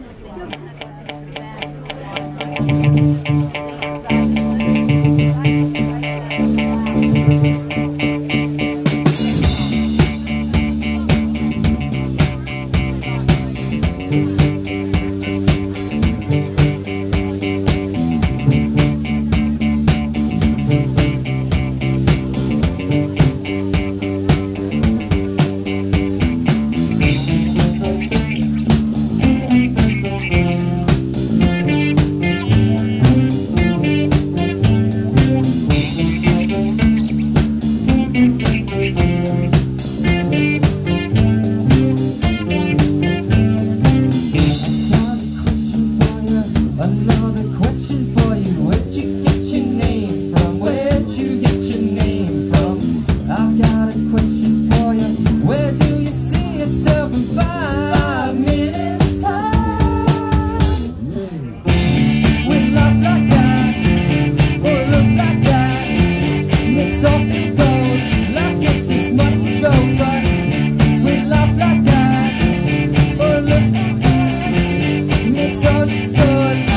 何? amor.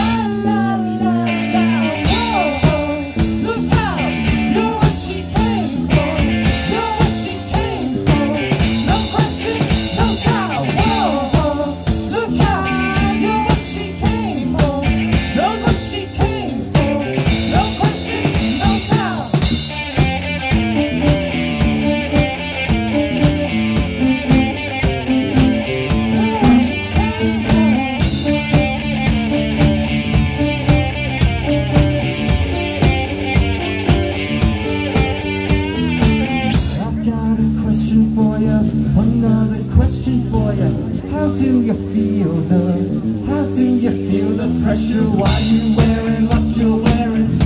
How do you feel the, how do you feel the pressure? Why you wearing what you're wearing?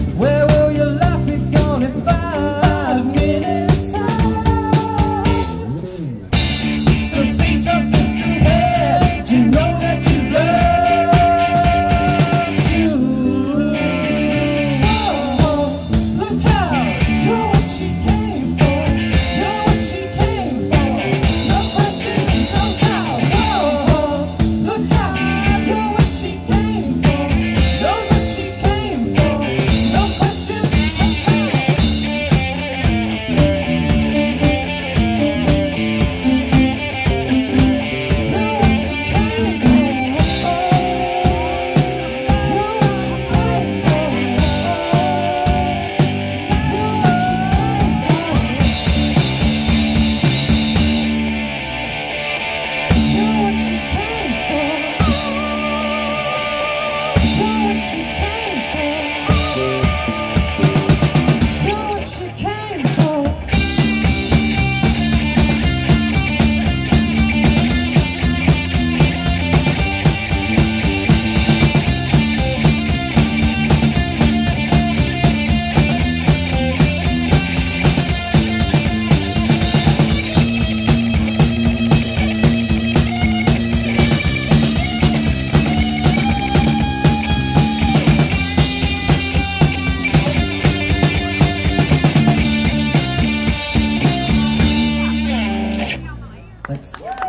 she came for. Yeah.